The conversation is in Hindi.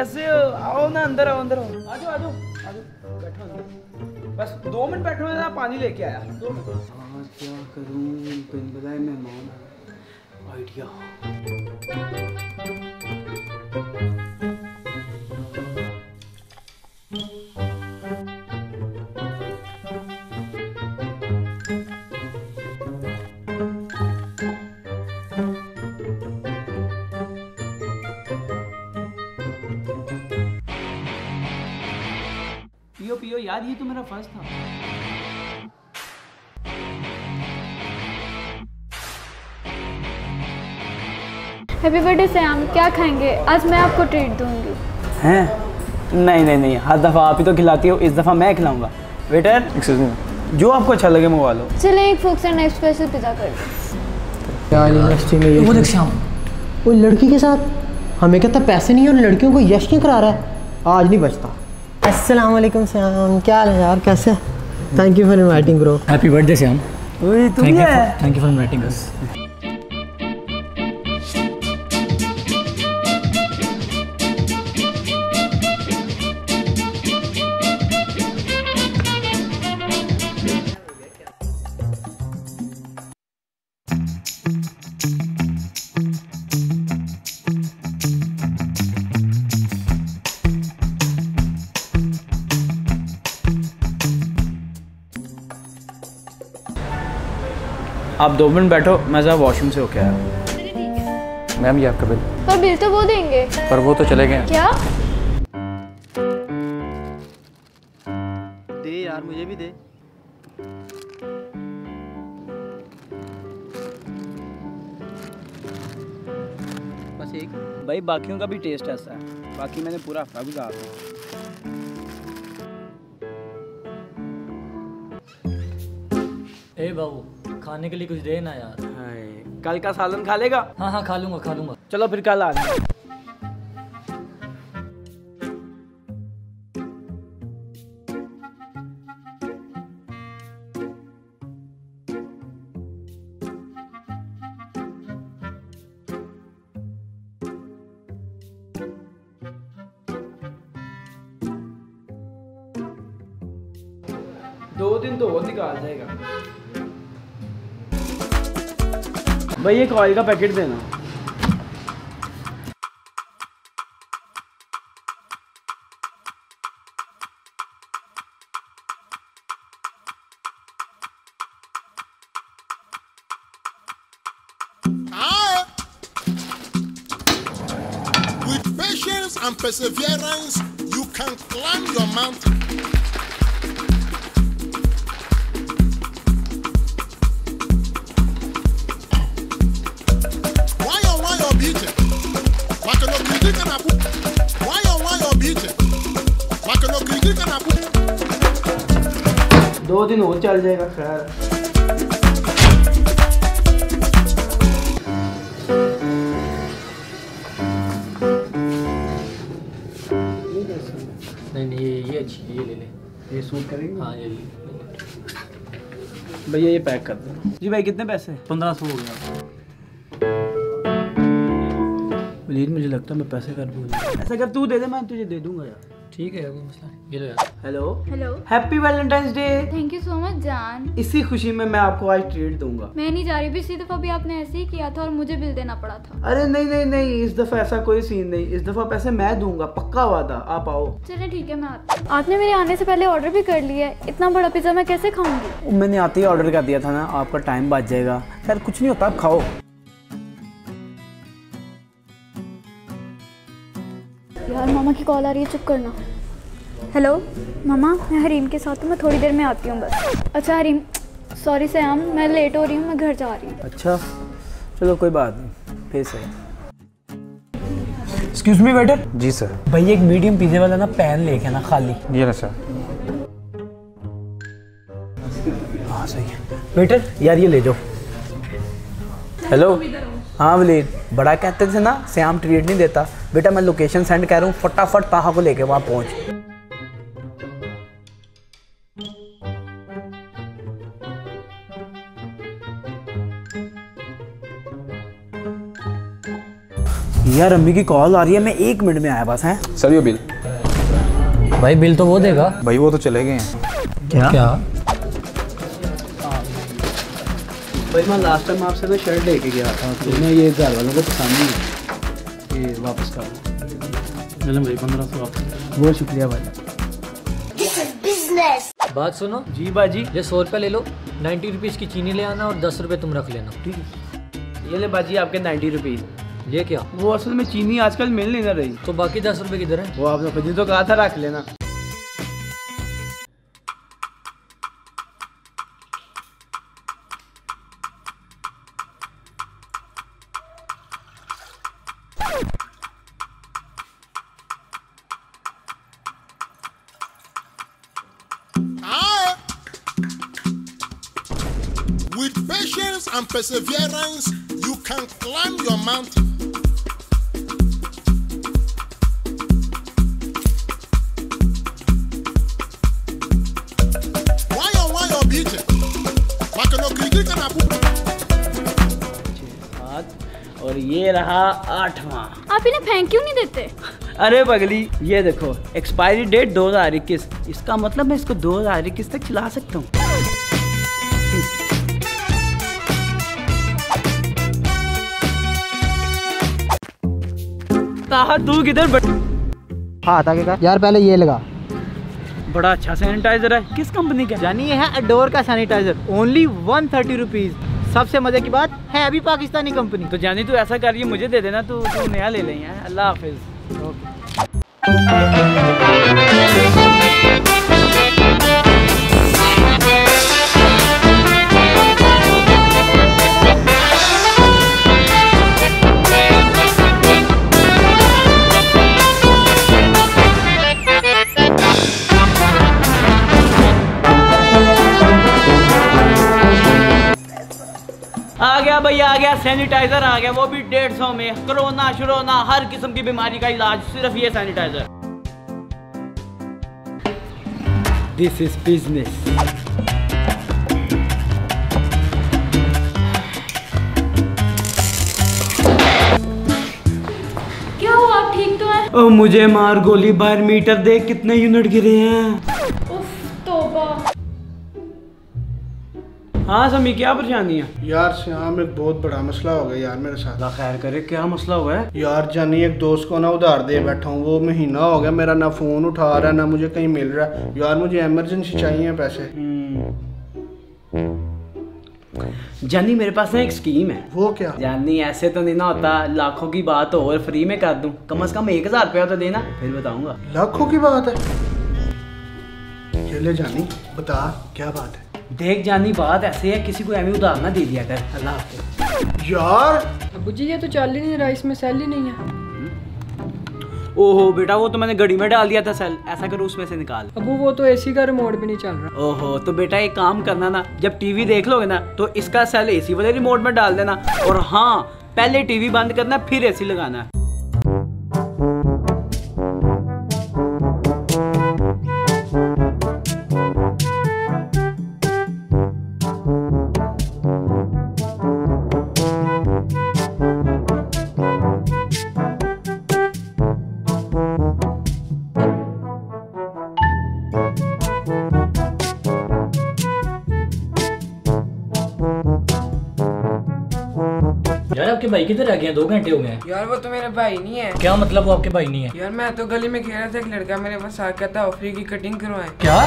कैसे हो आओ ना अंदर, आओ अंदर, आओ। आ जाओ आ जाओ आ जाओ बैठो अंदर बस दो मिनट बैठो मैं पानी लेके आया। दो मिनट। हाँ क्या करूँ? बिन बुलाए मेहमान। आइडिया। पियो पियो यार ये तो मेरा फ़र्स्ट था। हैप्पी बर्थडे सैम क्या खाएँगे? आज मैं आपको ट्रीट दूँगी। हैं? नहीं नहीं नहीं। हर दफ़ा आप ही तो खिलाती हो। इस दफ़ा मैं खिलाऊँगा। वेटर एक्सक्यूज मी जो आपको अच्छा लगे मंगवा लो। चलें एक फोक्स एंड नाइफ स्पेशल पिज़्ज़ा कर। दो यार यूनिवर्सिटी में ये वो देख श्याम। वो लड़की के साथ? हमें कहता पैसे नहीं है? और लड़कियों को यश नहीं करा रहा है? आज नहीं बचता। अस्सलाम वालेकुम श्याम क्या हाल है यार? कैसे? Thank you for inviting bro happy birthday Shyam ओए तू यू है? Thank you for inviting us आप दो मिनट बैठो मैं जरा वॉशरूम से होके आया। मैम ये आपका बिल। पर बिल तो वो देंगे। पर वो तो चले गए क्या? दे यार मुझे भी दे। बस एक। भाई बाकियों का भी टेस्ट ऐसा है। बाकी मैंने पूरा हफ़्ता गुजार दिया। ए बाबू। खाने के लिए कुछ दे ना यार। कल का सालन खा लेगा? हाँ हाँ खा लूँगा खा लूँगा। चलो फिर कल आ दो दिन तो और निकाल जाएगा। भाई एक ऑयल का पैकेट देना Ah! With patience and perseverance, you can climb your mountain. दो दिन और चल जाएगा खैर। नहीं नहीं ये ये अच्छी ये ले ले। ये सूट करेंगे? हाँ ये ले भैया ये पैक कर दो। जी भाई कितने पैसे? पंद्रह सौ हो गया। मुझे लगता है मैं पैसे कर दूँगा। ऐसा कर तू दे दे मैं तुझे दे दूँगा यार। ठीक है कोई मसला नहीं ये लो यार। Hello hello happy valentine's day thank you so much जान इसी खुशी में मैं आपको आज ट्रीट दूँगा। मैं नहीं जा रही पिछली दफ़ा भी आपने ऐसे ही किया था और मुझे बिल देना पड़ा था। अरे नहीं नहीं नहीं इस दफ़ा ऐसा कोई सीन नहीं। इस दफ़ा पैसे मैं दूँगा पक्का वादा। आप आओ। चले ठीक है मैं आती हूँ। आपने मेरे आने से पहले ऑर्डर भी कर लिया है इतना बड़ा पिज़्ज़ा मैं कैसे खाऊँगी? मैंने आते ही ऑर्डर कर दिया था ना आपका टाइम बच जाएगा। खैर कुछ नहीं होता आप खाओ। यार मामा की कॉल आ रही है चुप करना। हेलो मामा मैं हरीम के साथ हूँ मैं थोड़ी देर में आती हूँ बस। अच्छा हरीम सॉरी सैम मैं लेट हो रही हूँ मैं घर जा रही हूँ। अच्छा चलो कोई बात नहीं फिर से। Excuse me waiter ji sir भाई एक मीडियम पिज्जे वाला ना पैन लेके ना खाली। ये ना सर हाँ सही है। वेटर यार ये ले जाओ। हेलो हाँ वलीद। बड़ा कहते थे ना श्याम ट्रीट नहीं देता। बेटा मैं लोकेशन सेंड कर रहा हूँ फटाफट ताहा को लेके वहाँ पहुँच। यार अम्मी की कॉल आ रही है मैं एक मिनट में आया बस हैं? सर ये बिल। भाई बिल तो वो देगा। भाई वो तो चले गए हैं। क्या? क्या? भाई मैं लास्ट टाइम आपसे तो शर्ट लेके गया था तो मैं ये घर वालों को पसंद नहीं है। ये वापस कर चलो भाई पंद्रह सौ वापस। बहुत शुक्रिया भाई। बात सुनो। जी बाजी। ये सौ रुपया ले लो नाइन्टी रुपीज़ की चीनी ले आना और दस रुपये तुम रख लेना। ठीक है। ये ले बाजी आपके नाइन्टी रुपीज़ ये क्या? वो असल में चीनी आजकल मिल नहीं ना रही। तो बाकी दस रुपए किधर है? वो आपने खुद ही तो कहा था रख लेना। Perseverance, you can climb your mountain. Why oh why oh beat it? Makano kirikiri kana pupa. और ये रहा आठवां आप इन्हें फेंक क्यों नहीं देते अरे पगली ये देखो एक्सपायरी डेट 2021 इसका मतलब मैं इसको 2021 तक चला सकता हूँ ताहा तू किधर. हाथ आगे कर। यार पहले ये लगा। बड़ा अच्छा सैनिटाइजर है। किस कंपनी का? जानी है अडोर का sanitizer only one thirty rupees सबसे मज़े की बात है अभी पाकिस्तानी कंपनी तो जानी तू ऐसा करिए मुझे दे देना तू तू नया ले लें हैं अल्लाह हाफिज। आ गया भैया आ गया सैनिटाइजर आ गया वो भी डेढ़ सौ में। कोरोना शुरोना हर किस्म की बीमारी का इलाज सिर्फ़ ये सैनिटाइजर दिस इज़ बिज़नेस क्या हुआ आप ठीक तो हैं? ओ मुझे मार गोली बार मीटर देख कितने यूनिट गिरे हैं। हाँ समी क्या परेशानी है? यार श्याम एक बहुत बड़ा मसला हो गया यार मेरे साथ। खैर करे क्या मसला हुआ है? यार जानी एक दोस्त को ना उधार दे बैठा हूँ वो महीना हो गया मेरा ना फ़ोन उठा रहा है ना मुझे कहीं मिल रहा है। यार मुझे एमरजेंसी चाहिए पैसे। जानी मेरे पास ना एक स्कीम है। वो क्या? जानी ऐसे तो नहीं ना होता लाखों की बात हो और फ्री में कर दूँ। कम से कम एक हज़ार रुपया तो देना फिर बताऊँगा। लाखों की बात है। चले जानी बता क्या बात है? देख जानी बात ऐसे है किसी को एवं उधार ना दे दिया कर अल्लाह हाफिज। यार। अबू जी ये तो चल ही नहीं रहा इसमें सेल ही नहीं है। ओहो बेटा वो तो मैंने घड़ी में डाल दिया था सेल ऐसा करो उसमें से निकाल। अबू वो तो एसी का रिमोट भी नहीं चल रहा। ओहो तो बेटा एक काम करना ना जब टीवी देख लोगे ना तो इसका सेल एसी वाले रिमोट में डाल देना और हाँ पहले टीवी बंद करना फिर एसी लगाना। आपके भाई किधर आ गए? दो घंटे हो गए यार वो तो मेरे भाई नहीं है। क्या मतलब वो आपके भाई नहीं है? यार मैं तो गली में खेल रहा था एक लड़का मेरे पास आ गया था ऑफरी की कटिंग करवाए। क्या?